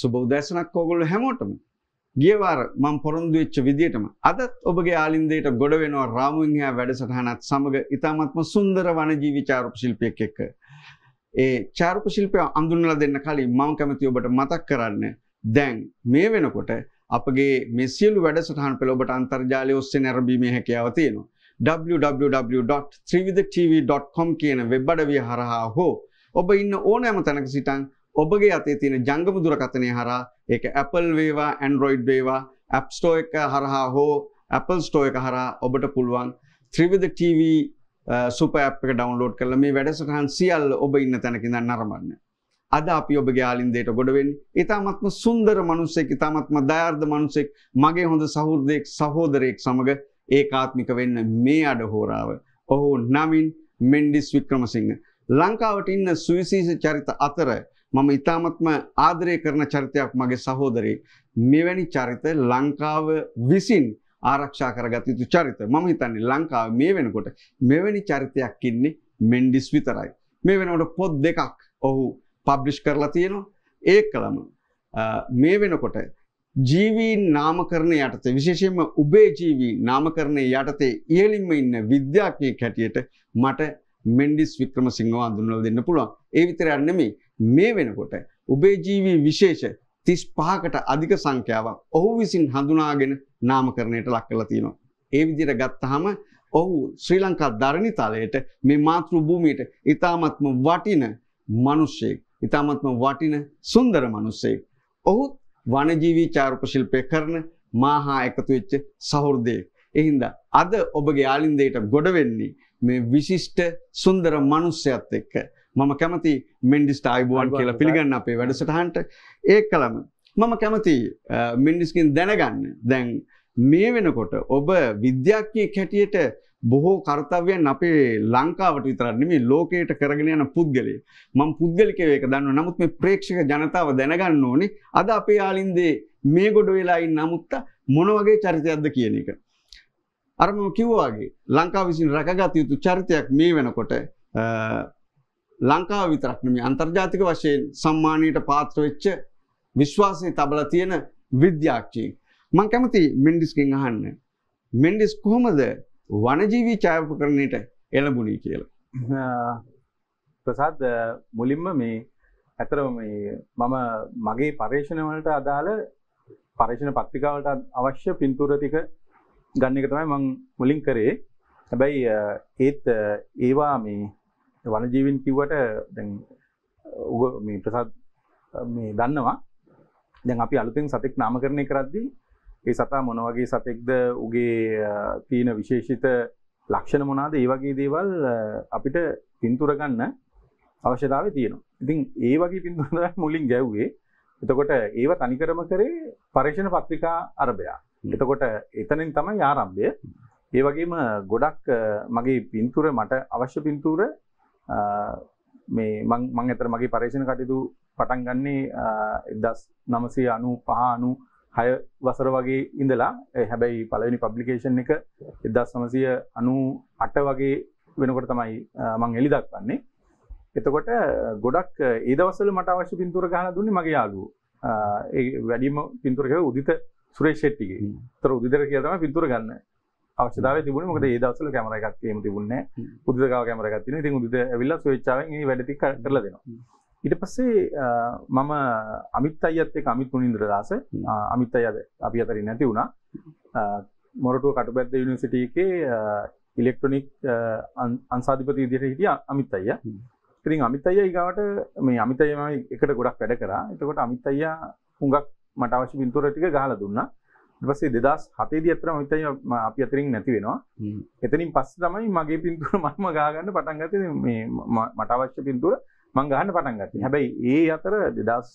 සුබ උදැසනක් ඕගොල්ලෝ හැමෝටම. ගිය වාර මම පොරොන්දු වෙච්ච විදියටම අදත් ඔබගේ ආලින්දයට ගොඩ වෙනවා රාමුවෙන් එහා වැඩසටහනත් සමග ඉතාමත්ම සුන්දර වනජීවි චාරුප ශිල්පියෙක් එක්ක. ඒ චාරුප ශිල්පය අඳුන්වලා දෙන්න කලින් මම කැමති ඔබට මතක් කරන්න දැන් මේ වෙනකොට අපගේ මේ සියලු වැඩසටහන් පෙළ ඔබට අන්තර්ජාලය ඔස්සේ නැරඹීමේ හැකියාව තියෙනවා. www.trividhtv.com කියන වෙබ් අඩවිය හරහා හෝ ඔබ ඉන්න ඕනෑම තැනක සිටන් ඔබගේ අතේ තියෙන ජංගම දුරකථනය හරහා ඒක Apple වේවා Android වේවා App Store එක හරහා හෝ Apple Store එක හරහා ඔබට පුළුවන් ත්‍රිවිධ TV සුපර් ඇප් එක ඩවුන්ලෝඩ් කරලා මේ වැඩසටහන් සියල්ල ඔබ ඉන්න තැනක ඉඳන් නරඹන්න. අද අපි ඔබගේ ආලින්දයට ගොඩ වෙන්නේ. ඊටාත්ම සුන්දර මිනිසෙක්, ඊටාත්ම දයාර්ධ මිනිසෙක්, මගේ හොඳ සහෘදෙක්, සහෝදරයෙක් සමග ඒකාත්මික වෙන්න මේ අඩ හෝරාව. ඔහු නමින් මෙන්ඩිස් වික්‍රමසිංහ. ලංකාවට ඉන්න සුවිශේෂ චරිත අතර මම ඉතාමත්ම ආදරය කරන චරිතයක් මගේ සහෝදරේ මෙවැනි චරිත ලංකාව විසින් ආරක්ෂා කරගත යුතු චරිත. මම හිතන්නේ ලංකාව මේ වෙනකොට මෙවැනි චරිතයක් ඉන්නේ මෙන්ඩිස් විතරයි. මේ වෙනකොට පොත් දෙකක් ඔහු පබ්ලිෂ් කරලා තියෙනවා. ඒකලම මේ වෙනකොට ජීවී නාමකරණය යටතේ විශේෂයෙන්ම උබේ ජීවී නාමකරණය යටතේ ඉහළින්ම ඉන්න විද්‍යාඥයෙක් හැටියට මට මෙන්ඩිස් වික්‍රමසිංහව හඳුන්වලා දෙන්න පුළුවන්. ඒ විතරක් නෙමෙයි මේ වෙනකොට උබේ ජීවී විශේෂ 35කට අධික සංඛ්‍යාවක් ඔහු විසින් හඳුනාගෙන නාමකරණයට ලක් කරලා තියෙනවා. ඒ විදිහට ගත්තාම ඔහු ශ්‍රී ලංකා ධරණි තලයට මේ මාතෘ භූමියට ඊ타මත්ම වටින මිනිසෙක්, ඊ타මත්ම වටින සුන්දර මිනිසෙක්. ඔහු වනජීවී චාරුප ශිල්පය කරන මාහා එකතු වෙච්ච සහෘදයෙක්. ඒ හින්දා අද ඔබගේ ආලින්දයට ගොඩ වෙන්නේ මේ විශිෂ්ට සුන්දර මනුස්සයත් එක්ක මම කැමති මෙන්ඩිස්ට අයිබුවන් කියලා පිළිගන්න අපේ වැඩසටහන්ට ඒ කළම මම කැමති මෙන්ඩිස්කින් දැනගන්න දැන් මේ වෙනකොට ඔබ විද්‍යාඥයෙක් හැටියට බොහෝ කර්තව්‍යයන් අපේ ලංකාවට විතරක් නෙමෙයි ලෝකයට කරගෙන යන පුද්ගලයෙක්. මම පුද්ගලිකව ඒක දන්නවා. නමුත් මේ ප්‍රේක්ෂක ජනතාව දැනගන්න ඕනේ අද අපේ යාලින්දේ මේ ගොඩ වෙලා ඉන්න නමුත් මොන වගේ චරිතයක්ද කියන එක. අර මම කිව්වා වගේ ලංකාව විසින් රැකගත යුතු චරිතයක් මේ වෙනකොට ලංකාව විතරක් නෙමෙයි අන්තර්ජාතික වශයෙන් සම්මානයට පාත්‍ර වෙච්ච විශ්වාසය තබලා තියෙන විද්‍යාඥයෙක්. මම කැමති මෙන්ඩිස්ගෙන් අහන්න. මෙන්ඩිස් කොහොමද වනජීවී ඡායාපකරණයට එළඹුණේ කියලා. ප්‍රසාද් මුලින්ම මේ ඇතරම මේ මම මගේ පර්යේෂණ වලට අදාළ පර්යේෂණ පත්‍රිකාවලට අවශ්‍ය පින්තූර ටික ගන්න එක තමයි මම මුලින් කරේ. හැබැයි ඒත් ඒවා මේ වනජීවින් කිව්වට දැන් උග මේ ප්‍රසාද් මේ දන්නවා දැන් අපි අලුතෙන් සතෙක් නාමකරණය කරද්දී ඒ සතා මොන වගේ සතෙක්ද උගේ තියෙන විශේෂිත ලක්ෂණ මොනවාද ඒ වගේ දේවල් අපිට පින්තූර ගන්න අවශ්‍යතාවය තියෙනවා. ඉතින් ඒ වගේ පින්තූර තමයි මුලින් ගැව්වේ. එතකොට ඒව තනිකරම කරේ පරීක්ෂණ පත්‍රිකා අරබය. එතකොට එතනින් තමයි ආරම්භය. ඒ වගේම ගොඩක් මගේ පින්තූර මට අවශ්‍ය පින්තූර මේ මං ඇතර මගේ පර්ේෂණ කටයුතු පටන් ගන්නේ එදස් නමසේ අනු පහනු හය වසර වගේ ඉඳලා. හැබැයි පලවෙනි පබ්ලිකේෂන් එක එදස් නමසය අනු අට වගේ වෙනකොට තමයි මං එලි දක්වන්නේ. එතකොට ගොඩක් ඒදවසල මට අවශ්‍ය පින්තුර ගහන දුන්නේ මගේ යාලු ඒ වැඩිම පින්තුරක උදිත සුරේෂෙට්ටිගේ තර උදිදර කියතම පින්තුර ගන්න අවශ්‍යතාව තිබුණ. මොකද ඒ දවසල කැමර එකක් ේම තිබුණේ පුදුකාව කැමර ගත්තින ඉතින් උදිත ඇවිල්ලා ස්වේච්චාවෙන් ඒ වැඩ ටික කරලා දෙනවා. ඊට පස්සේ මම අමිත් අයත් එක්ක අමිත් මුනින්ද්‍ර දාස අමිත් අයද අපි අතරින් නැති වුණා. මොරටුව කටුබැද්ද යුනිවර්සිටි එකේ ඉලෙක්ට්‍රොනික් අන්සාධිපති විදිහට හිටිය අමිත් අයියා. ඉතින් අමිත් අයියා ඊගාවට මේ අමිත් අයියා එකට ගොඩක් වැඩ කරා. එතකොට අමිත් අයියා හුඟක් මට අවශ්‍ය පින්තූර ටික ගහලා දුන්නා පස්සේ දෙදස් හතේදී අතරම විතයි අපි අතරින් නැති වෙනවා. එතනින් පස්සේ තමයි මගේ පින්තූර මම ගාගන්න පටන් ගත්තේ. මේ මට අවශ්‍ය පින්තූර මං ගහන්න පටන් ගත්තේ. හැබැයි ඒ අතර දෙදස්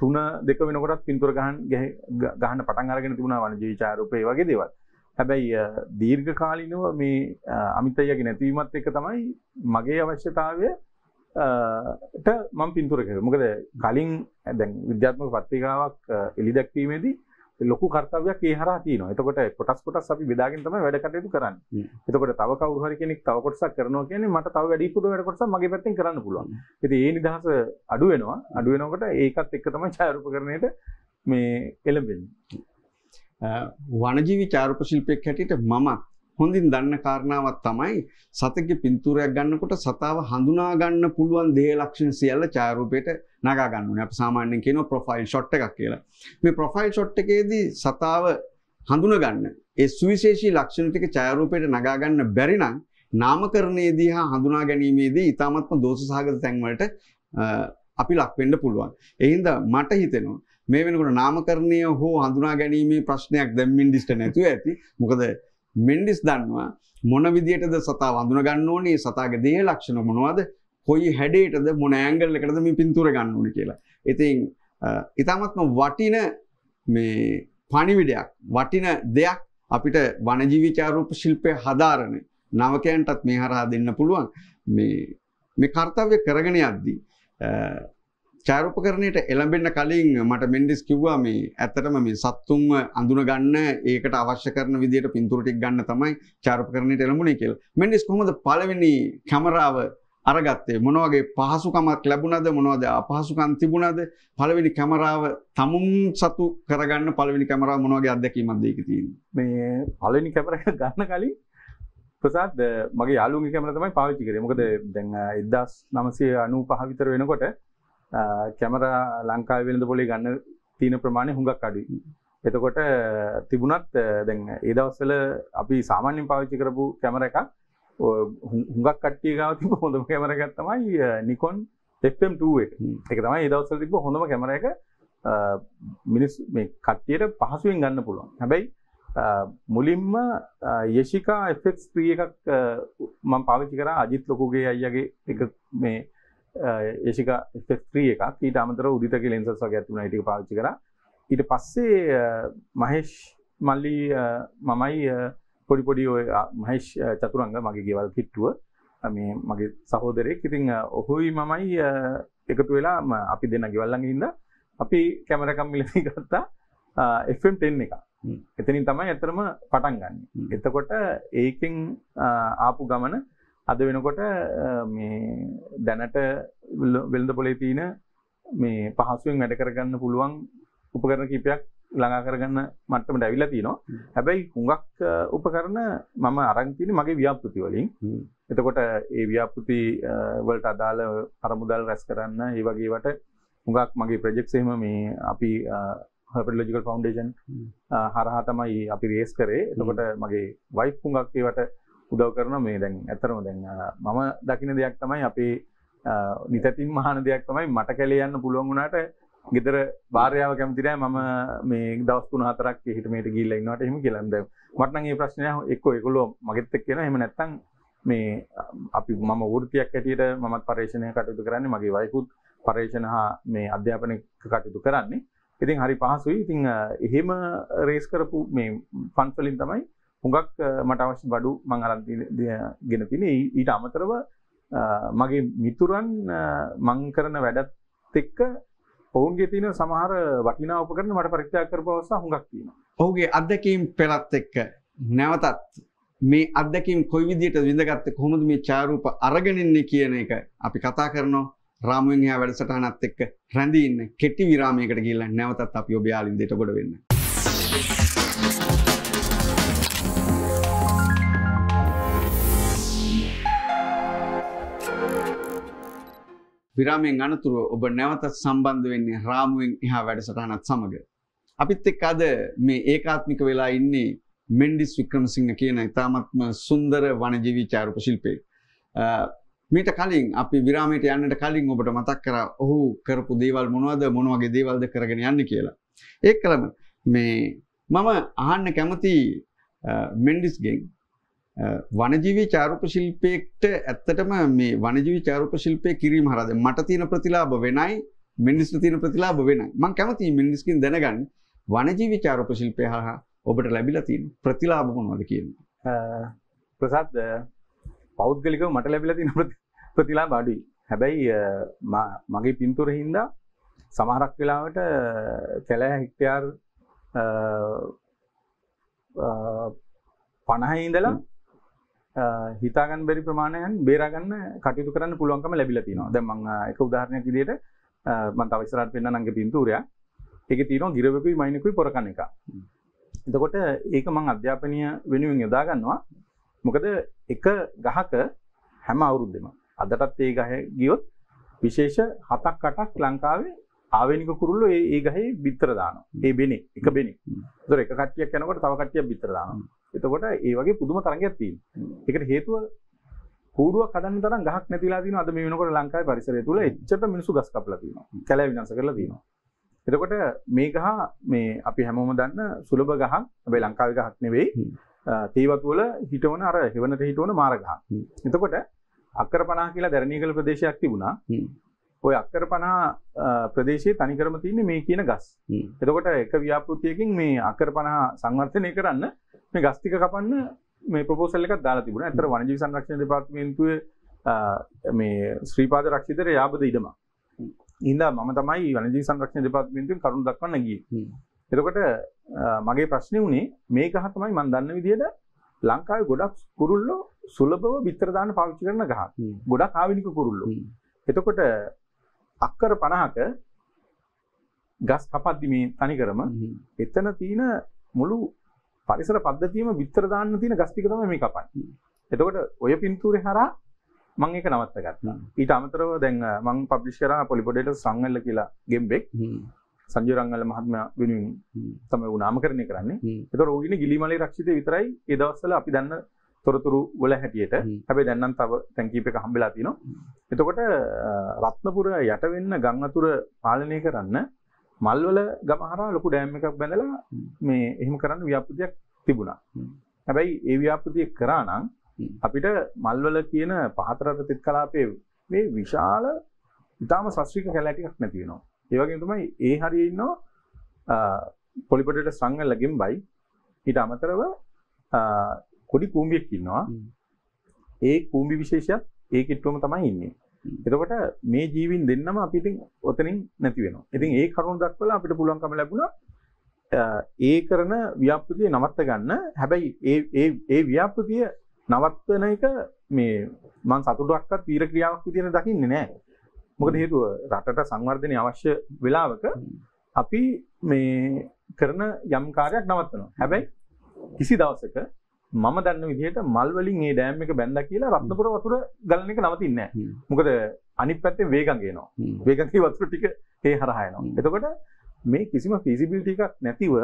තුන දෙක වෙනකොටත් පින්තූර ගහන් ගහන්න පටන් අරගෙන තිබුණා වනජීවි ඡායාරූපේ වගේ දේවල්. හැබැයි දීර්ඝ කාලිනව මේ අමිත් අයියාගේ නැතිවීමත් එක්ක තමයි මගේ අවශ්‍යතාවය ට මම පින්තුර කර මොකද කලින් දැන් විද්‍යාත්මක පත්‍රිකාවක් එලි දැක්වීමේදී ලොකු කර්තව්‍යයක් ඒ හරහා තියෙනවා. එතකොට කොටස් කොටස් අපි බෙදාගෙන තමයි වැඩ කටයුතු කරන්නේ. එතකොට තව කවුරු හරි කෙනෙක් තව කොටසක් කරනවා කියන්නේ මට තව වැඩිපුර වැඩ කොටසක් මගේ පැත්තෙන් කරන්න පුළුවන්. ඉතින් ඒ නිදහස අඩු වෙනවා. අඩු වෙනකොට ඒකත් එක්ක තමයි ඡායාරූපකරණයට මේ එළඹෙන්නේ. වනජීවි චාරුප ශිල්පයක් හැටියට මමත් හොඳින් දන්න කාරණාවක් තමයි සතගේ පින්තූරයක් ගන්නකොට සතාව හඳුනා ගන්න පුළුවන් දේ ලක්ෂණ සියල්ල ඡායාරූපයට නගා ගන්න ඕනේ. අපි සාමාන්‍යයෙන් කියනවා ප්‍රොෆයිල් ෂොට් එකක් කියලා. මේ ප්‍රොෆයිල් ෂොට් එකේදී සතාව හඳුන ගන්න ඒ සුවිශේෂී ලක්ෂණ ටික ඡායාරූපයට නගා ගන්න බැරි නම් නාමකරණයේදී හා හඳුනා ගැනීමේදී ඊටාත්ම දෝෂ සහගත තැන් වලට අපි ලක් වෙන්න පුළුවන්. ඒ හින්දා මට හිතෙනවා මේ වෙනකොට නාමකරණය හෝ හඳුනා ගැනීමේ ප්‍රශ්නයක් දැන් මින්ඩිස්ට නැතුව ඇති. මොකද මින්ඩිස් දන්නවා මොන විදියටද සතා වඳුන ගන්න ඕනේ? සතාගේ දේහ ලක්ෂණ මොනවද? කොයි හැඩයටද? මොන ඇංගල් එකටද මේ පින්තූර ගන්න ඕනේ කියලා. ඉතින් ඊටාත්ම වටින මේ පණිවිඩයක් වටින දෙයක් අපිට වනජීවි චාරූප ශිල්පය හදාරන නවකයන්ටත් මේ හරහා දෙන්න පුළුවන්. මේ මේ කාර්යය කරගෙන යද්දී චාරූපකරණයට එළඹෙන්න කලින් මට මෙන්ඩිස් කිව්වා මේ ඇත්තටම මේ සත්තුන්ව අඳුන ගන්න ඒකට අවශ්‍ය කරන විදිහට පින්තූර ටික ගන්න තමයි චාරූපකරණයට එළඹුණේ කියලා. මෙන්ඩිස් කොහොමද පළවෙනි කැමරාව අරගත්තේ මොන වගේ පහසුකමක් ලැබුණද මොනවද අපහසුකම් තිබුණද පළවෙනි කැමරාව තමුන් සතු කරගන්න පළවෙනි කැමරාව මොන වගේ අත්දැකීමක්ද ඒකේ තියෙන්නේ? මේ පළවෙනි කැමරා එක ගන්න කලින් ප්‍රසාද් මගේ යාළුවගේ කැමරා තමයි පාවිච්චි කරේ. මොකද දැන් 1995 විතර වෙනකොට කැමරා ලංකාවේ වෙළඳ පොලේ ගන්න තියෙන ප්‍රමාණය හුඟක් අඩුයි. එතකොට තිබුණත් දැන් ඒ දවස්වල අපි සාමාන්‍යයෙන් පාවිච්චි කරපු කැමරා එකක් හුඟක් කට්ටිය ගාව තිබ්බ හොඳම කැමරා එකක් තමයි Nikon FM2 එක. ඒක තමයි ඒ දවස්වල තිබ්බ හොඳම කැමරා එක. මිනිස් මේ කට්ටියට පහසුවෙන් ගන්න පුළුවන්. හැබැයි මුලින්ම යශිකා FX3 එකක් මම පාවිච්චි කරා අජිත් ලොකුගේ අයියාගේ එක මේ ඒශික ෆෙක්ත්‍රී එකක්. ඊට අමතර උදිතක ලෙන්සස් වගේ ඇතිවුණ ටික පාවිච්චි කරා. ඊට පස්සේ මහේෂ් මල්ලි මමයි පොඩි පොඩි ඔය මහේෂ් චතුරංග මගේ ගෙවල් කිට්ටුව. මේ මගේ සහෝදරයෙක්. ඉතින් ඔහුයි මමයි එකතු වෙලා අපි දෙන්න ගෙවල් ළඟ ඉඳලා අපි කැමරා මිලදී ගත්තා FM10 එක. එතනින් තමයි ඇත්තටම පටන් ගන්න. එතකොට ඒකෙන් ආපු ගමන අද වෙනකොට මේ දැනට වෙළඳ පොලේ තියෙන මේ පහසුවෙන් වැඩ කරගන්න පුළුවන් උපකරණ කීපයක් ළඟා කරගන්න මට්ටමට ඇවිල්ලා තියෙනවා. හැබැයි හුඟක් උපකරණ මම අරන් තියෙන්නේ මගේ ව්‍යාපෘති වලින්. එතකොට ඒ ව්‍යාපෘති වලට අදාළ අරමුදල් රැස් කරන්න ඒ වගේ වට හුඟක් මගේ ප්‍රොජෙක්ට්ස් එහෙම මේ අපි හර්පඩොලොජිකල් ෆවුන්ඩේෂන් හරහා තමයි අපි රේස් කරේ. එතකොට මගේ වයිෆ් හුඟක් ඒවට උදව් කරන මේ දැන් ඇතරම දැන් මම දකින දෙයක් තමයි අපේ නිතතින් මහන දෙයක් තමයි මට කැලේ යන්න පුළුවන් වුණාට ගෙදර භාර්යාව කැමති නැහැ මම මේ දවස් තුන හතරක් හිට මේට ගිහිල්ලා ඉන්නවට එහෙම කියලා. දැන් මට නම් මේ ප්‍රශ්නය එක්ක ඒගොල්ලෝ මගෙත් එක්ක කියනවා එහෙම නැත්තම් මේ අපි මම වෘත්තියක් ඇටියට මමත් පර්යේෂණය කටයුතු කරන්නේ මගේ වයිෆුත් පර්යේෂණ හා මේ අධ්‍යාපනය කටයුතු කරන්නේ. ඉතින් හරි පහසුයි. ඉතින් එහෙම රේස් කරපු මේ ෆන්ඩ්ස් වලින් තමයි හුඟක් මට අවශ්‍ය බඩු මං අරන් ගෙන තියෙන්නේ ඊට අමතරව මගේ මිතුරන් මං කරන වැඩත් එක්ක ඔවුන්ගේ තියෙන සමහර වටිනා උපකරණ මට පරීක්ෂා කරපු අවස්ථා හුඟක් තියෙනවා. ඔහුගේ අත්දැකීම් පෙරත් එක්ක නැවතත් මේ අත්දැකීම් කොයි විදිහට විඳගත්තේ කොහොමද මේ ඡායාරූප අරගෙන ඉන්නේ කියන එක අපි කතා කරනවා. රාමුවෙන් එහා වැඩසටහනත් එක්ක රැඳී ඉන්න කෙටි විරාමයකට ගිහිල්ලා නැවතත් අපි ඔබ යාළුවෙන් ගොඩ වෙන්න. විරාමයෙන් අනතුරුව ඔබ නැවතත් සම්බන්ධ වෙන්නේ රාමුවෙන් එහා වැඩසටහනත් සමග. අපිත් එක්ක අද මේ ඒකාත්මික වෙලා ඉන්නේ මෙන්ඩිස් වික්‍රමසිංහ කියන ඉතාමත්ම සුන්දර වනජීවී චාරුප ශිල්පී. මීට කලින් අපි විරාමයට යන්නට කලින් ඔබට මතක් කරා ඔහු කරපු දේවල් මොනවද මොන වගේ දේවල්ද කරගෙන යන්නේ කියලා. ඒකලම මේ මම අහන්න කැමති මෙන්ඩිස්ගෙන් වනජීවී චාරුප ශිල්පයකට ඇත්තටම මේ වනජීවී චාරුප ශිල්පය කිරීම හරහා මට තියෙන ප්‍රතිලාභ වෙනයි මිනිස්සු තියෙන ප්‍රතිලාභ වෙනයි. මම කැමතියි මිනිස්කින් දැනගන්න වනජීවී චාරුප ශිල්පය හරහා ඔබට ලැබිලා තියෙන ප්‍රතිලාභ මොනවද කියන්නේ? ප්‍රසාද් පෞද්ගලිකව මට ලැබිලා තියෙන ප්‍රතිලාභ අඩුයි. හැබැයි මගේ පින්තූර හින්දා සමහරක් වෙලාවට කැලෑ හෙක්ටයාර් පණහ ඉඳලා හිතාගන්න බැරි ප්‍රමාණයන් බේරාගන්න කටයුතු කරන්න පුළුවන්කම ලැබිලා තියෙනවා. දැන් මම එක උදාහරණයක් විදිහට මම තව ඉස්සරහට පෙන්නන අංග පින්තූරයක්. ඒකේ තියෙනවා ගිරවෙකුයි මයින්කුයි පොරකන එක. එතකොට ඒක මම අධ්‍යාපනීය වෙනුවෙන් යොදා ගන්නවා. මොකද එක ගහක හැම අවුරුද්දෙම අදටත් ඒ ගහ ගියොත් විශේෂ හතක් අටක් ලංකාවේ ආවේනික කුරුල්ලෝ ඒ ඒ ගහේ බිත්තර දානවා. ඒ බෙනේ එක බෙනේ. ඒතර එක කට්ටියක් යනකොට තව කට්ටියක් බිත්තර දානවා. එතකොට ඒ වගේ පුදුම තරගයක් තියෙනවා. ඒකට හේතුව කූඩුවක් හදන්න තරම් ගහක් නැතිලා තියෙනවා. අද මේ වෙනකොට ලංකාවේ පරිසරය තුල එච්චර මිනිස්සු ගස් කපලා තියෙනවා. කැලෑ විනාශ කරලා තියෙනවා. එතකොට මේ ගහ මේ අපි හැමෝම දන්න සුලභ ගහක්. හැබැයි ලංකාවේ ගහක් නෙවෙයි. තේවතු වල හිටවන අර හෙවණට හිටවන මාර ගහක්. එතකොට අක්කර 50 කියලා දැරණියකල ප්‍රදේශයක් තිබුණා. ඔය අක්කර 50 ප්‍රදේශයේ තනිකරම තියෙන්නේ මේ කියන ගස්. එතකොට එක ව්‍යාපෘතියකින් මේ අක්කර 50 සංවර්ධනය කරන්න මේ ගස් ටික කපන්න මේ ප්‍රොපෝසල් එකක් දාලා තිබුණා. ඇත්තට වනජීවි සංරක්ෂණ දෙපාර්තමේන්තුවේ මේ ශ්‍රීපාද රක්ෂිතර යාබද ඉඩම. ඉඳා මම තමයි වනජීවි සංරක්ෂණ දෙපාර්තමේන්තුවෙන් කරුණු දක්වන්න ගියේ. එතකොට මගේ ප්‍රශ්නේ උනේ මේක හා තමයි මම දන්න විදිහට ලංකාවේ ගොඩක් කුරුල්ලෝ සුලභව බිත්තර දාන්න පාවිච්චි කරන ගහක්. ගොඩක් ආවිනික කුරුල්ලෝ. එතකොට අක්කර 50ක ගස් කපද්දි මේ තනිකරම එතන තියෙන මුළු පරිසර පද්ධතියම බිත්තර දාන්න තියෙන ගස් ටික තමයි මේ කපන්නේ. එතකොට ඔය පින්තූරේ හරහා මම ඒක නවත්ත ගත්තා. ඊට අමතරව දැන් මම පබ්ලිෂ් කරා පොලිපොඩේටර් සංගල්ල කියලා ගෙම්බෙක්. සංජය රංගල මහත්මයා වෙනුවෙන් තමයි ඌ නාමකරණය කරන්නේ. ඒතකොට ඉන්නේ ගිලිමලේ රක්ෂිතේ විතරයි ඒ දවස්වල අපි දන්න තොරතුරු වල හැටියට. හැබැයි දැන් නම් තව තැන් කීප එක හම්බෙලා තිනවා. එතකොට රත්නපුර යට වෙන්න ගම් අතුර පාලනය කරන්න මල්වල ගම හරහා ලොකු ඩෑම් එකක් බැඳලා මේ එහෙම කරන්න ව්‍යාපෘතියක් තිබුණා. හැබැයි ඒ ව්‍යාපෘතිය කරා නම් අපිට මල්වල කියන පහතරට තෙත් කලාපයේ මේ විශාල ඉතාම ශස්ත්‍රීක කැලෑ ටිකක් නැති වෙනවා. ඒ වගේම තමයි ඒ හරියේ ඉන්නවා පොලිපොටේට සංගල්ල ගෙම්බයි ඊට අමතරව කොඩි කූඹියක් ඉන්නවා. ඒ කූඹි විශේෂයක් ඒ කිට්ටුවම තමයි ඉන්නේ. එතකොට මේ ජීවින් දෙන්නම අපි ඉතින් ඔතනින් නැති වෙනවා. ඉතින් ඒ කරුණ දක්වලා අපිට පුළුවන්කම ලැබුණා ඒ කරන ව්‍යාපෘතිය නවත්ත ගන්න. හැබැයි ඒ ඒ ඒ ව්‍යාපෘතිය නවත්තන එක මේ මම සතුටක්වත් වීර ක්‍රියාවක් විදිහට දකින්නේ නැහැ. මොකද හේතුව රටට සංවර්ධනය අවශ්‍ය වෙලාවක අපි මේ කරන යම් කාර්යයක් නවත්තනවා. හැබැයි කිසි දවසක මම දන්න විදිහට මල් වලින් ඒ ඩෑම් එක බැඳලා කියලා රත්නපුර වතුර ගලන එක නවතින්නේ නැහැ. මොකද අනිත් පැත්තෙන් වේගම් ගේනවා. වේගම්ගේ වතුර ටික ඒ හරහා එනවා. එතකොට මේ කිසිම ෆිසිබිලිටි එකක් නැතිව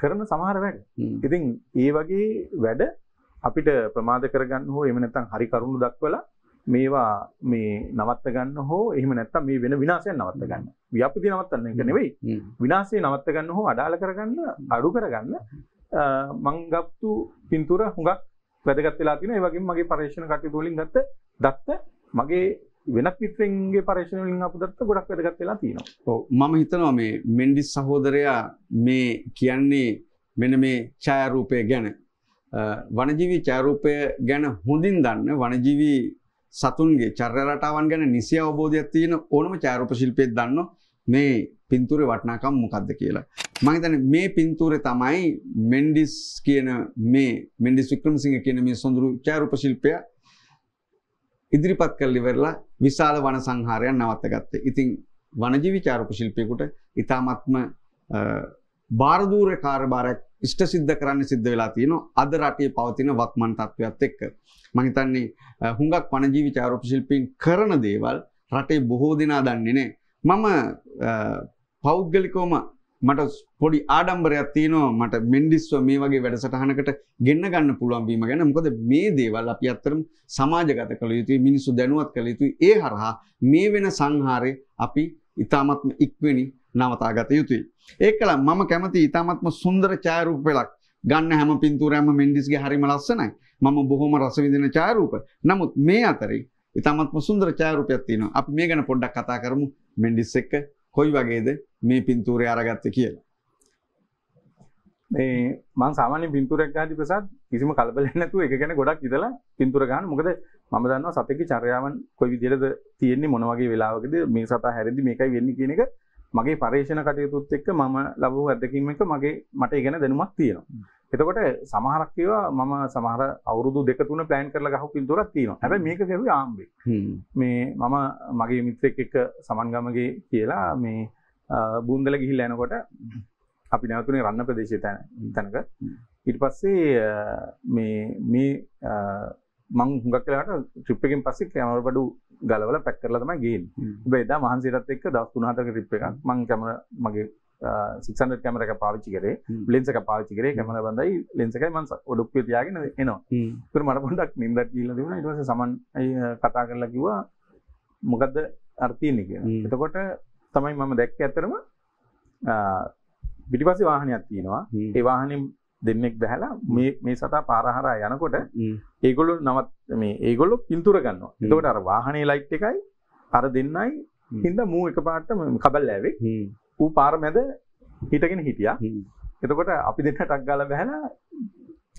කරන සමහර වැඩ. ඉතින් ඒ වගේ වැඩ අපිට ප්‍රමාද කරගන්න හෝ එහෙම නැත්නම් හරි කරුණු දක්වලා මේවා මේ නවත්ත ගන්න හෝ එහෙම නැත්නම් මේ වෙන විනාශයක් නවත්ත ගන්න. ව්‍යාපෘති නවත්තන්න එක නෙවෙයි. විනාශය නවත්ත ගන්න හෝ අඩාල කරගන්න අඩු කරගන්න මං ගත්තු පින්තූර හුඟක් වැදගත් වෙලා තියෙනවා. ඒ වගේම මගේ පරීක්ෂණ කටයුතු වලින් ගත්ත දත්ත මගේ වෙනත් මිත්‍රෙන්ගේ පරීක්ෂණ වලින් ආපු දත්ත ගොඩක් වැදගත් වෙලා තියෙනවා. ඔව් මම හිතනවා මේ මෙන්ඩිස් සහෝදරයා මේ කියන්නේ මෙන්න මේ ඡායාරූපය ගැන වනජීවී ඡායාරූපය ගැන හොඳින් දන්න වනජීවී සතුන්ගේ චර්ය රටාවන් ගැන නිසි අවබෝධයක් තියෙන ඕනම ඡායාරූප ශිල්පියෙක් දන්නවා මේ පින්තූරේ වටිනාකම මොකක්ද කියලා. මම හිතන්නේ මේ පින්තූරේ තමයි මෙන්ඩිස් කියන මේ මෙන්ඩිස් වික්‍රමසිංහ කියන මේ සොඳුරු ඡායාරූප ශිල්පය ඉදිරිපත් කරලා ඉවරලා විශාල වන සංහාරයක් නවත්තගත්තේ. ඉතින් වනජීවි ඡායාරූප ශිල්පියෙකුට ඊ타ත්ම බාරදූර කාර්යභාරයක් ඉෂ්ට සිද්ධ කරන්න සිද්ධ වෙලා තියෙනවා අද රටේ පවතින වත්මන් තත්ත්වයක් එක්ක. මම හිතන්නේ හුඟක් වනජීවි ඡායාරූප ශිල්පීන් කරන දේවල් රටේ බොහෝ දෙනා දන්නේ නැහැ. මම පෞද්ගලිකෝම මට පොඩි ආඩම්බරයක් තියනවා මට මෙන්ඩිස්ව මේ වගේ වැඩසටහනකට ගෙන්න්න ගන්න පුළුවන් වීම ගැන. මොකද මේ දේවල් අපි අත්තරම් සමාජගත කළ යුතුයි මිනිසු දැනුවත් කළ යුතුයි. ඒ හරහා මේ වෙන සංහාරය අපි ඉතාමත්ම ඉක්වෙනි නවතාගත යුතුයි. ඒ කළ මම කැමති ඉතාමත්ම සුන්දර චාරූප පෙලක් ගන්න හැම පින්තුරෑම මෙන්ඩිස්ගේ හරිම ලස්සනයි. මම බොහොම රසවිදින චාරූප නමුත් මේ අතරේ ඉතාමත්ම සුන්දර චාරූපයක් තියෙනවා. අපි මේ ගැන පොඩ්ඩක් කතා කරමු. මෙන්ඩිස් එක්ක කොයි වගේද මේ පින්තූරය අරගත්ත කියලා. මේ මං සාමාන්‍ය පින්තූරයක් ගහද්දි ප්‍රසාද් කිසිම කලබලයක් නැතුව එක ගැන ගොඩක් ඉඳලා පින්තූර ගන්න. මොකද මම දන්නවා සතෙක්ගේ චර්යාවන් කොයි විදිහටද තියෙන්නේ මොන වගේ වෙලාවකද මේ සතා හැරෙද්දි මේකයි වෙන්නේ කියන එක මගේ පර්ේෂණ කටයුතුත් එක්ක මම ලබූ අත්දැකීම එක මගේ මට ඉගෙන දැනුමක් තියෙනවා එතකොට සමහරක් ඒවා මම සමහර අවුරුදු දෙක තුන ප්ලෑන් කරලා ගහපු පින්තූරක් තියෙනවා. හැබැයි මේක කරුවේ ආම්බේ. මේ මම මගේ මිත්‍රෙක් එක්ක සමන්ගමගේ කියලා මේ බූන්දල ගිහිල්ලා යනකොට අපි නැවතුනේ රන්න ප්‍රදේශය තැන තැනක. ඊට පස්සේ මේ මේ මං හුඟක් වෙලාවට ට්‍රිප් එකෙන් පස්සේ කැමරා බඩු ගලවලා පැක් කරලා තමයි ගේන්නේ. හැබැයි එදා මහන්සියටත් එක්ක දවස් 3-4ක ට්‍රිප් එකක්. මං කැමරා මගේ 600 කැමරා එක පාවිච්චි කරේ ලෙන්ස් එක පාවිච්චි කරේ කැමරා බඳයි ලෙන්ස් එකයි මං ඔඩොක්කුවේ තියාගෙන එනවා. ඒකට මට නිින්දක් ගිහලා තිබුණා. ඊට පස්සේ සමන් කතා කරලා කිව්වා මොකද්ද අර තියෙන්නේ කියලා. එතකොට තමයි මම දැක්කේ ඇත්තටම පිටිපස්සේ වාහනයක් තියෙනවා. ඒ වාහනේ දෙන්නෙක් බැහැලා මේ මේ සතා පාරහරා යනකොට ඒගොල්ලෝ නවත් මේ ඒගොල්ලෝ පින්තූර ගන්නවා. එතකොට අර වාහනේ ලයිට් එකයි අර දෙන්නයි හින්දා මූ එකපාරට කබල් ඇවේ. ඌ පාර මැද හිටගෙන හිටියා. එතකොට අපි දෙන්න ටක් ගාලා බැහැලා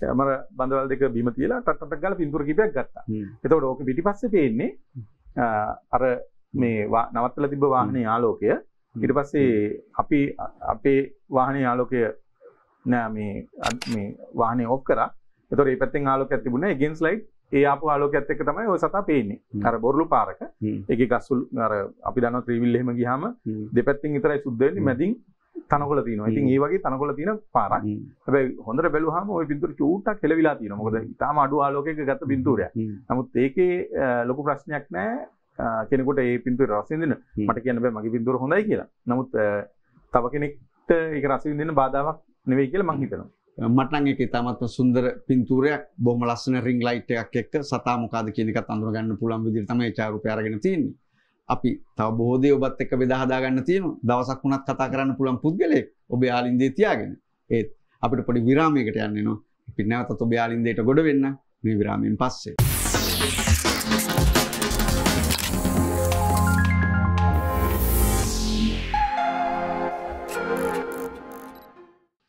කැමර බඳවල් දෙක බිම තියලා ටක් ටක් ගාලා පින්තූර කීපයක් ගත්තා. එතකොට ඕක පිටිපස්සේ පේන්නේ අර මේ නවත්තලා තිබ්බ වාහනේ ආලෝකය ඊට පස්සේ අපි අපේ වාහනේ ආලෝකය නෑ මේ මේ වාහනේ ඔෆ් කරා. ඒතකොට මේ පැත්තෙන් ආලෝකයක් තිබුණා. එගෙන්ස් ලයිට් ඒ ආපු ආලෝකයත් එක්ක තමයි ඔය සතා පේන්නේ. අර බොරළු පාරක. ඒකේ ගස්වල අර අපි දන්නවා ත්‍රිවිල් එහෙම ගියාම දෙපැත්තෙන් විතරයි සුද්ධ වෙන්නේ. මැදින් තනකොළ තියෙනවා. ඉතින් ඒ වගේ තනකොළ තියෙන පාරක්. හැබැයි හොඳට බැලුවාම ওই පින්තූර චූට්ටක් හෙලවිලා තියෙනවා. මොකද ඊටාම අඩු ආලෝකයක ගත්ත පින්තූරයක්. නමුත් ඒකේ ලොකු ප්‍රශ්නයක් නැහැ. කෙනෙකුට ඒ පින්තූර රස විඳින්න මට කියන්න බෑ මගේ පින්තූර හොඳයි කියලා. නමුත් තව කෙනෙක්ට ඒක රස විඳින්න බාධාවක් නෙවෙයි කියලා මං හිතනවා. මටන් එක ඉතාමත්ම සුන්දර පින්තූරයක් බොහොම ලස්සන රින් ලයිට් එකක් එක්ක සතා මොකද්ද කියන එකත් අඳුර ගන්න පුළුවන් විදිහට තමයි චාරුපය අරගෙන තියෙන්නේ. අපි තව බොහෝ දේ ඔබත් එක්ක බෙදා හදා ගන්න තියෙනවා. දවසක් වුණත් කතා කරන්න පුළුවන් පුද්ගලයෙක් ඔබේ ආලින්දේ තියාගෙන. ඒත් අපිට පොඩි විරාමයකට යන්න වෙනවා. අපි නැවතත් ඔබේ ආලින්දේට ගොඩ වෙන්න මේ විරාමයෙන් පස්සේ.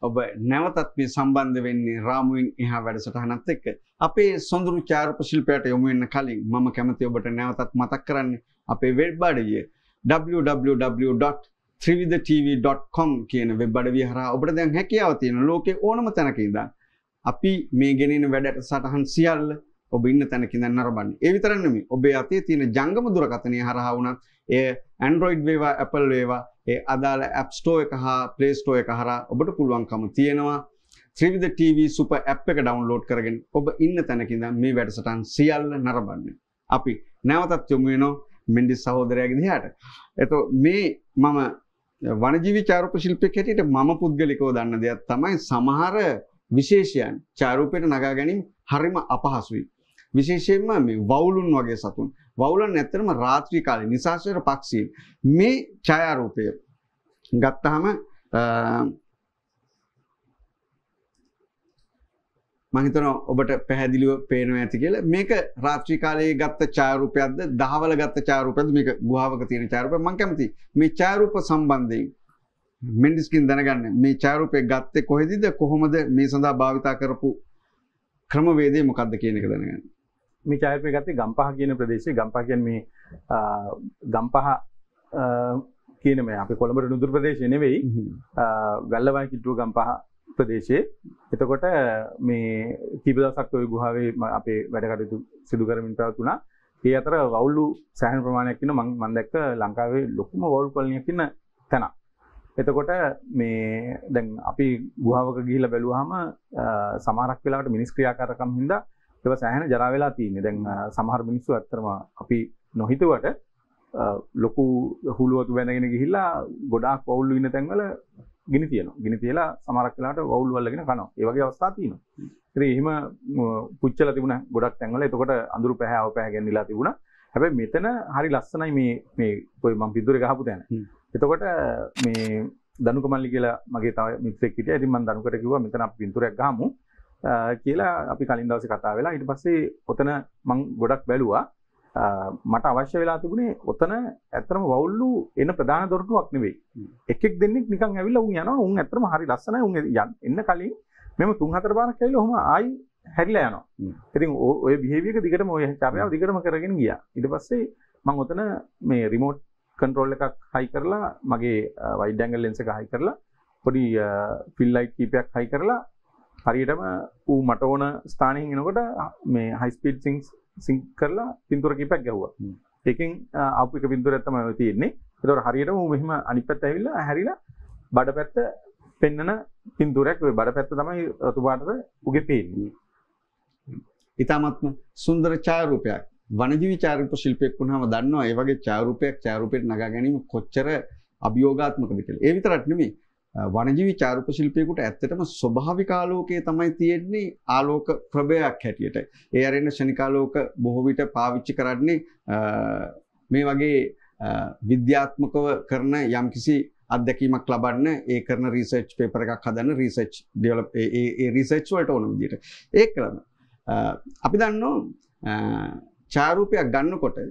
ඔබ නැවතත් මේ සම්බන්ධ වෙන්නේ රාමුවෙන් එහා වැඩසටහනත් එක්ක. අපේ සොඳුරු චාරප ශිල්පයට යොමු වෙන්න කලින් මම කැමති ඔබට නැවතත් මතක් කරන්නේ අපේ වෙබ් අඩවිය www.trividhatv.com කියන වෙබ් අඩවිය හරහා ඔබට දැන් හැකියාව තියෙන ලෝකේ ඕනම තැනක ඉඳන් අපි මේ ගෙනෙන වැඩ සටහන් සියල්ල ඔබ ඉන්න තැනක ඉඳන් නරඹන්නේ. ඒ විතරක් නෙමෙයි. ඔබේ අතේ තියෙන ජංගම දුරකථනය හරහා වුණත් එය Android වේවා Apple වේවා ඒ අදාළ App Store එක හා Play Store එක හරහා ඔබට පුළුවන්කම තියෙනවා ත්‍රිවිධ TV සුපර් ඇප් එක ඩවුන්ලෝඩ් කරගෙන ඔබ ඉන්න තැනක ඉඳන් මේ වැඩසටහන් සියල්ල නරඹන්න. අපි නැවතත් යමු වෙනවා මෙන්ඩිස් සහෝදරයාගේ දිහාට. එතකොට මේ මම වනජීවි චාරුප ශිල්පියෙක් හැටියට මම පුද්ගලිකව දන්න දෙයක් තමයි සමහර විශේෂයන් චාරුපයට නගා ගැනීම හරිම අපහසුයි. විශේෂයෙන්ම මේ වවුලුන් වගේ සතුන්. වවුලන් ඇත්තටම රාත්‍රී කාලේ නිසාසර පක්ෂීන්. මේ ඡායාරූපය ගත්තාම මම හිතනවා ඔබට පැහැදිලිව පේනවා ඇති කියලා. මේක රාත්‍රී කාලයේ ගත්ත ඡායාරූපයක්ද දහවල ගත්ත ඡායාරූපයක්ද මේක ගුහාවක තියෙන ඡායාරූපයක්. මම කැමතියි මේ ඡායාරූප සම්බන්ධයෙන් මෙන්ඩිස්කින් දැනගන්න මේ ඡායාරූපය ගත්තේ කොහෙදද කොහොමද මේ සඳහා භාවිතා කරපු ක්‍රමවේදය මොකක්ද කියන එක දැනගන්න. මේ ඡායාරූපය ගත්තේ ගම්පහ කියන ප්‍රදේශයේ ගම්පහ කියන්නේ මේ ගම්පහ කියන මේ අපේ කොළඹ නුදුරු ප්‍රදේශය නෙවෙයි වැල්ලවයි කිට්ටුව ගම්පහ ප්‍රදේශයේ එතකොට මේ කීප දවසක් ওই ගුහාවේ අපේ වැඩ කටයුතු සිදු කරමින් පැවතුණා. ඒ අතර වවුලු සෑහෙන ප්‍රමාණයක් ඉන්න මම මම දැක්ක ලංකාවේ ලොකුම වවුල් කොලනියක් ඉන්න තැනක්. එතකොට මේ දැන් අපි ගුහාවක ගිහිල්ලා බැලුවාම සමහරක් වෙලාවට මිනිස් ක්‍රියාකාරකම් හින්දා ඒවා සෑහෙන ජරා වෙලා තියෙන්නේ. දැන් සමහර මිනිස්සු ඇත්තටම අපි නොහිතුවට ලොකු හුළුවතු බැඳගෙන ගිහිල්ලා ගොඩාක් වවුල් ඉන්න තැන්වල ගිනි තියනවා. ගිනි තියලා සමහරක් වෙලාවට වවුල් වල්ලගෙන කනවා. ඒ වගේ අවස්ථා තියෙනවා. ඉතින් එහෙම පුච්චලා තිබුණා ගොඩක් තැන්වල. එතකොට අඳුරු පැහැව පැහැ ගැන්විලා තිබුණා. හැබැයි මෙතන හරි ලස්සනයි මේ මේ ඔය මම පිටුරේ ගහපු තැන. එතකොට මේ දනුක මල්ලි කියලා මගේ තව මිත්‍රෙක් හිටියා. ඉතින් මම දනුකට කිව්වා මෙතන අපි පින්තූරයක් ගහමු කියලා අපි කලින් දවසේ කතා වෙලා ඊට පස්සේ ඔතන මම ගොඩක් බැලුවා. මට අවශ්‍ය වෙලා තිබුණේ ඔතන ඇත්තම වවුල්ලු එන ප්‍රධාන දොරටුවක් නෙවෙයි. එකෙක් දෙන්නෙක් නිකන් ඇවිල්ලා උන් යනවා. උන් ඇත්තම හරි ලස්සනයි. උන් එන්න කලින් මෙම තුන් හතර පාරක් ඇවිල්ලා ඔහම ආයි හැරිලා යනවා. ඉතින් ඔය බිහේවියර් එක දිගටම ඔය චර්යාව දිගටම කරගෙන ගියා. ඊට පස්සේ මම ඔතන මේ රිමෝට් කන්ට්‍රෝල් එකක් හයි කරලා මගේ වයිඩ් ඇන්ගල් ලෙන්ස් එක හයි කරලා පොඩි ෆිල් ලයිට් කීපයක් හයි කරලා හරියටම ඌ මට ඕන ස්ථානයෙන් එනකොට මේ හයි ස්පීඩ් සිංස් සිංක් කරලා පින්තූර කීපයක් ගැහුවා. ඒකෙන් ආපු එක පින්තූරයක් තමයි ඔය තියෙන්නේ. ඒතකොට හරියටම ඌ මෙහෙම අනිත් පැත්ත ඇවිල්ලා හැරිලා බඩ පැත්ත පෙන්නන පින්තූරයක් ඔය බඩ පැත්ත තමයි රතු පාටට උගේ පේන්නේ. ඉතාමත්ම සුන්දර ඡායාරූපයක් වනජීවි ඡායාරූප ශිල්පියෙක් වුණාම දන්නවා ඒ වගේ ඡායාරූපයක් ඡායාරූපයට නගා ගැනීම කොච්චර අභියෝගාත්මකද කියලා. ඒ විතරක් නෙමෙයි වනජීවි ඡායාරූප ශිල්පියෙකුට ඇත්තටම ස්වභාවික ආලෝකයේ තමයි තියෙන්නේ ආලෝක ප්‍රභයක් හැටියට. ඒ අරෙන්න ශනිකාලෝක බොහෝ විට පාවිච්චි කරන්නේ අ, මේ වගේ අ, විද්‍යාත්මකව කරන යම්කිසි අත්දැකීමක් ලබන්න ඒ කරන රීසර්ච් පේපර් එකක් හදන්න රීසර්ච් ඩෙවලොප් ඒ ඒ- ඒ රීසර්ච් වලට ඕන විදිහට. ඒක කරන්න. අ, අපි දන්නවා චාරූපයක් ගන්නකොට අ,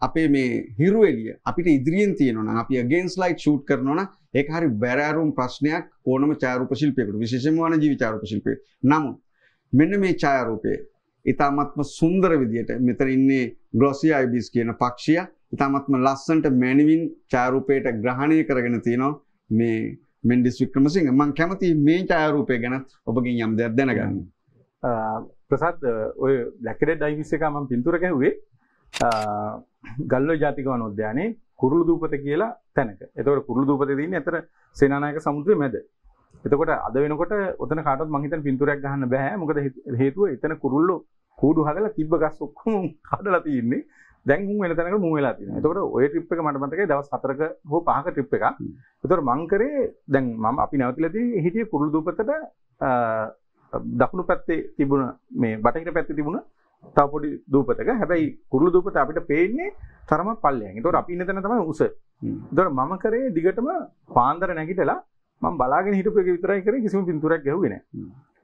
අපේ මේ හිරු එළිය අපිට ඉදිරියෙන් තියෙනවා නම් අපි අගේන්ස් ලයිට් ෂූට් කරනවා නම් ඒක හරි බැරෑරුම් ප්‍රශ්නයක් ඕනම ඡායාරූප ශිල්පියෙකුට විශේෂයෙන්ම වනජීවි ඡායාරූප ශිල්පියෙක්. නමුත් මෙන්න මේ ඡායාරූපය ඉතාමත්ම සුන්දර විදියට මෙතන ඉන්නේ ග්ලොසි අයිබිස් කියන පක්ෂිය ඉතාමත්ම ලස්සනට මැනවින් ඡායාරූපයට ග්‍රහණය කරගෙන තියෙනවා මේ මෙන්ඩිස් වික්‍රමසිංහ මම කැමති මේ ඡායාරූපය ගැන ඔබගෙන් යම් දෙයක් දැනගන්න. ප්‍රසත් ඔය බ්ලැකඩ ඩයිවිස් එක මම පින්තුර ගැහුවේ ගල්ල ජාතික වනෝද්‍යානයේ කුරුළු දූපත කියලා තැනක. එතකොට කුරුළු දූපත තින්නේ අතර සේනානායක සමුද්‍රය මැද. එතකොට අද වෙනකොට ඔතන කාටවත් මං හිතන්නේ පින්තූරයක් ගහන්න බෑ. මොකද හේතුව එතන කුරුල්ලෝ කූඩු හදලා තිබ්බ ගස් ඔක්කොම කඩලා තියෙන්නේ දැන් මුන් වෙන තැනකට මුන් වෙලා තියෙනවා එතකොට ඔය ට්‍රිප් එක මට මතකයි දවස් 4ක හෝ 5ක ට්‍රිප් එකක්. එතකොට මං කරේ දැන් මම අපි නැවතිලා තියෙන්නේ හිටියේ කුරුළු දූපතට දකුණු පැත්තේ තිබුණ මේ බටහිර පැත්තේ තිබුණ තව පොඩි දූපතක හැබැයි කුරුළු දූපත අපිට පේන්නේ තරම පල්ලෙයන්. ඒතකොට අපි ඉන්න තැන තමයි උස. ඒතකොට මම කරේ දිගටම පාන්දර නැගිටලා මම බලාගෙන හිටපු එක විතරයි කරේ කිසිම පින්තූරයක් ගැහුවේ නැහැ.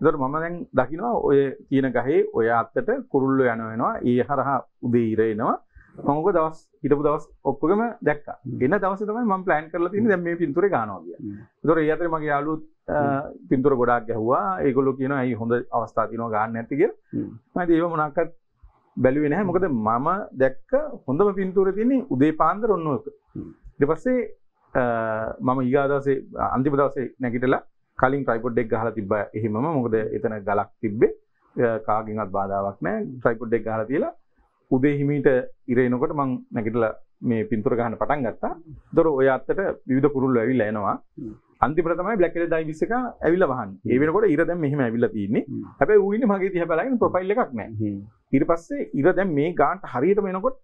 ඒතකොට මම දැන් දකිනවා ඔය තියෙන ගහේ ඔය අත්තට කුරුල්ලෝ යනවා වෙනවා. ඒ හරහා උදේ ඉර එනවා. මම දවස් හිටපු දවස් ඔක්කොගම දැක්කා. එන දවසේ තමයි මම ප්ලෑන් කරලා තියෙන්නේ දැන් මේ පින්තූරේ ගන්නවා කියලා. ඒතකොට ඒ අතරේ මගේ යාළුවෝ පින්තූර ගොඩාක් ගැහුවා. ඒගොල්ලෝ කියනවා ඇයි හොඳ අවස්ථා තියෙනවා ගන්න නැති කියලා. මම ඉතින් ඒව මොනක්වත් බැලුවේ නැහැ. මොකද මම දැක්ක හොඳම පින්තූරේ තියෙන්නේ උදේ පාන්දර ඔන්න ඔක. ඊට පස්සේ මම ඊගා දවසේ අන්තිම දවසේ නැගිටලා කලින් ට්‍රයිපොඩ් එක ගහලා තිබ්බා එහෙමම මොකද එතන ගලක් තිබ්බේ කාගෙන්වත් බාධාවක් නැහැ ට්‍රයිපොඩ් එක ගහලා තියලා උදේ හිමීට ඉර එනකොට මම නැගිටලා මේ පින්තූර ගහන්න පටන් ගත්තා. ඒතර ඔය අත්තට විවිධ කුරුල්ලෝ ඇවිල්ලා එනවා. අන්තිමට තමයි බ්ලැක් එලි ඩයිවිස් එක ඇවිල්ලා වහන්නේ. ඒ වෙනකොට ඉර දැන් මෙහෙම ඇවිල්ලා තියෙන්නේ. හැබැයි ඌ ඉන්නේ මගේ දිහා බලාගෙන ප්‍රොෆයිල් එකක් නැහැ. ඊට පස්සේ ඉර දැන් මේ ගාන්ට හරියටම එනකොට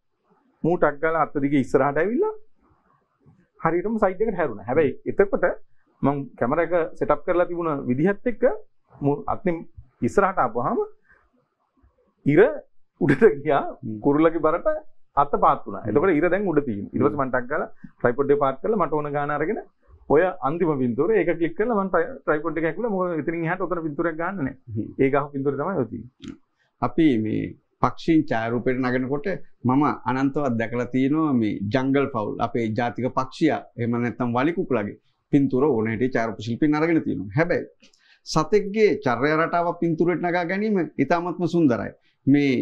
මූ ටක් ගාලා අත්ත දිගේ ඉස්සරහට ඇවිල්ලා හරියටම සයිඩ් එකට හැරුණා. හැබැයි එතකොට මම කැමරා එක සෙටප් කරලා තිබුණ විදිහත් එක්ක මූ අත්ෙන් ඉස්සරහට ආපුවාම ඉර උඩට ගියා. කුරුල්ලගේ බරට අත පාත් වුණා. එතකොට ඉර දැන් උඩ තියෙනවා. ඊට පස්සේ මම ටක් ගාලා ට්‍රයිපොඩ් එක පාත් කරලා මට ඕන ගාන අරගෙන ඔය අන්තිම පින්තූරේ ඒක ක්ලික් කරලා මම ට්‍රයිපොඩ් එක ඇක්කුලා මොකද එතනින් එහාට ඔතන පින්තූරයක් ගන්න නැහැ. ඒ ගහ පින්තූරේ තමයි ඔය තියෙන්නේ. අපි මේ පක්ෂීන් ඡායාරූපයට නගනකොට මම අනන්තවත් දැකලා තියෙනවා මේ ජංගල් ෆවුල් අපේ ජාතික පක්ෂියා එහෙම නැත්නම් වලි කුකුලගේ පින්තූර ඕන හැටි ඡායාරූප ශිල්පීන් අරගෙන තියෙනවා. හැබැයි සතෙක්ගේ චර්යා රටාව පින්තූරයට නගා ගැනීම ඉතාමත්ම සුන්දරයි. මේ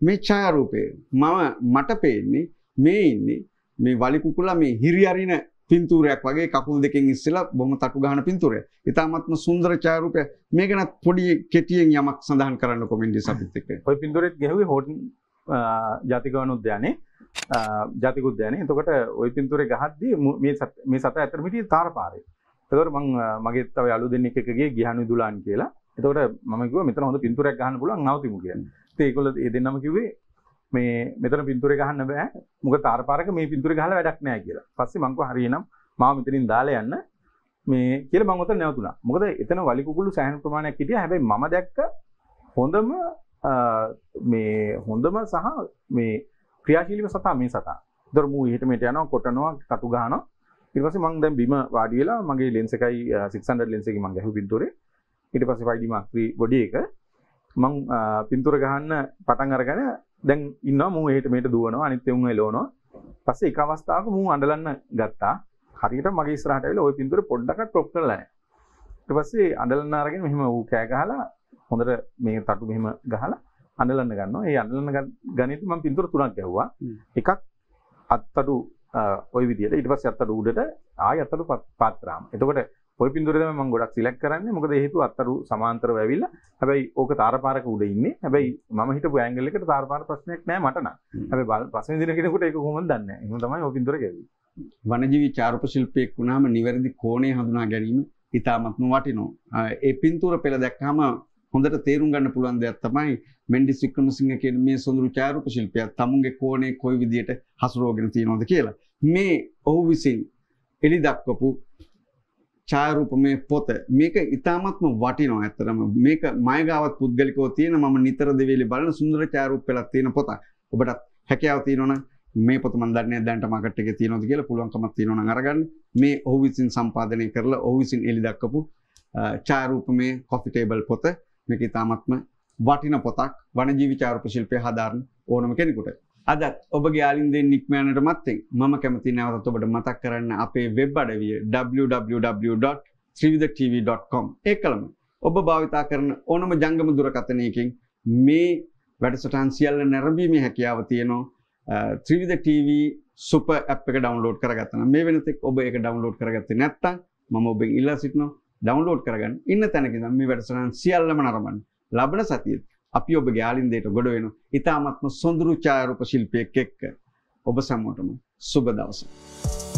මේ ඡායාරූපය මම මට පේන්නේ මේ ඉන්නේ මේ වලි කුකුලා මේ හිරි අරින පින්තූරයක් වගේ කකුල් දෙකෙන් ඉස්සෙලා බොහොම තටු ගහන පින්තූරයක්. ඉතාමත්ම සුන්දර ඡායාරූපයක්. මේක නත් පොඩි කෙටියෙන් යමක් සඳහන් කරන්න කොමෙන්ට්ස් අපිත් එක්ක. ඔය පින්දුරෙත් ගැහුවේ හෝටන් ජාතික වන උද්‍යානයේ අ, ජාතික උද්‍යානයේ. එතකොට ওই පින්තූරේ ගහද්දී මු- මේ සත මේ සත ඇත්තටම හිටියේ තාරපාරේ. එතකොට මං අ, මගේ තව යාළු දෙන්නෙක් එක්ක ගියේ ගිහානු දුලාන් කියලා. එතකොට මම කිව්වා මෙතන හොඳ පින්තූරයක් ගහන්න පුළුවන් නවතිමු කියලා. ඉතින් ඒගොල්ලෝ ඒ දෙන්නම කිව්වේ මේ මෙතන පින්තූරේ ගහන්න බෑ. මොකද තාරපාරක මේ පින්තූරේ ගහලා වැඩක් නැහැ කියලා. පස්සේ මං කිව්වා හරියනම් මාව මෙතනින් දාලා යන්න මේ කියලා මං උතන නැවතුණා. මොකද එතන වලි කුකුළු සෑහෙන ප්‍රමාණයක් හිටියා. හැබැයි මම දැක්ක හොඳම අ, මේ හොඳම සහ මේ ක්‍රියාශීලීම සතා මේ සතා. ඒතර මූ එහෙට මෙහෙට යනවා කොටනවා කටු ගහනවා. ඊට පස්සේ මං දැන් බිම වාඩි වෙලා මගේ ලෙන්ස් එකයි අ, 600 ලෙන්ස් එකකින් මං ගැහුව පින්තූරේ. ඊට පස්සේ 5D Mark III බොඩි එක මං පින්තූර ගහන්න පටන් අරගෙන දැන් ඉන්නවා මූ එහෙට මෙහෙට දුවනවා අනිත් එවුන් එලවනවා. පස්සේ එක අවස්ථාවක මූ අඬලන්න ගත්තා. හරියට මගේ ඉස්සරහට ඇවිල්ලා ওই පින්තූරේ පොඩ්ඩක්වත් ක්‍රොප් කරලා නැහැ. ඊට පස්සේ අඬලන්න අරගෙන මෙහෙම ඌ කෑ ගහලා හොඳට මේ තටු මෙහෙම ගහලා අඬලන්න ගන්නවා. ඒ අඬලන්න ගනිද්දි මම පින්තූර තුනක් ගැහුවා. එකක් අත්තටු ඔය විදියට ඊට පස්සේ අත්තට උඩට ආය අත්තට පාත්‍රාම. එතකොට ඔය පින්තූරය තමයි මම ගොඩක් සිලෙක්ට් කරන්නේ. මොකද හේතුව අත්තරු සමාන්තරව ඇවිල්ලා. හැබැයි ඕක තාරපාරක උඩ ඉන්නේ. හැබැයි මම හිටපු ඇන්ගල් එකට තාරපාර ප්‍රශ්නයක් නෑ මට නම්. හැබැයි පස්වෙනි දින කෙනෙකුට ඒක කොහොමද දන්නේ. එහෙනම් තමයි ඔය පින්තූර ගැව්වේ. වනජීවි චාරුප ශිල්පියෙක් වුණාම නිවැරදි කෝණය හඳුනා ගැනීම ඉතාමත්ම වටිනවා. ඒ පින්තූර පෙළ දැක්කම හොඳට තේරුම් ගන්න පුළුවන් දෙයක් තමයි මෙන්ඩිස් වික්‍රමසිංහ කියන මේ සොඳුරු ඡායාරූප ශිල්පියා තමුන්ගේ කෝණේ කොයි විදියට හසුරවගෙන තියෙනවද කියලා. මේ ඔහු විසින් එලි දක්වපු ඡායාරූපමය පොත මේක ඉතාමත්ම වටිනවා ඇත්තටම මේක මයගාවත් පුද්ගලිකව තියෙන මම නිතර දෙවිලි බලන සුන්දර ඡායාරූප පෙළක් තියෙන පොතක්. ඔබටත් හැකියාව තියෙනවනම් මේ පොත මම දන්නේ නැහැ දැනට මාකට් එකේ තියෙනවද කියලා පුළුවන්කමක් තියෙනවා නම් අරගන්න. මේ ඔහු විසින් සම්පාදනය කරලා ඔහු විසින් එලි දක්වපු අ, ඡායාරූපමය කොෆි ටේබල් පොත මේක ඉතාමත්ම වටින පොතක් වනජීවි චාරුප ශිල්පය හදාරන ඕනම කෙනෙකුට. අදත් ඔබගේ යාලින්දෙන් නික්මයනට මත්තෙන් මම කැමති නැවතත් ඔබට මතක් කරන්න අපේ වෙබ් අඩවිය www.trividatv.com ඒකලම ඔබ භාවිතා කරන ඕනම ජංගම දුරකථනයකින් මේ වැඩසටහන් සියල්ල නැරඹීමේ හැකියාව තියෙනවා. ත්‍රිවිධ TV සුප ඇප් එක ඩවන්ලෝඩ් කරගත්තන මේ වෙනතෙක් ඔබ ඒක ඩවන්ලෝඩ් කරගත්තේ නැත්තම් මම ඔබෙන් ඉල්ලා සිටිනවා. ඩවන්ලෝඩ් කරගන්න. ඉන්න තැනක ඉඳන් මේ වැඩසටහන් සියල්ලම නරඹන්න. ලබන සතියේ අපි ඔබගේ යාලින්දයට ගොඩ වෙනවා. ඉතාමත්ම සොඳුරු ඡායාරූප ශිල්පියෙක් එක්ක. ඔබ සැමෝටම සුබ දවසක්.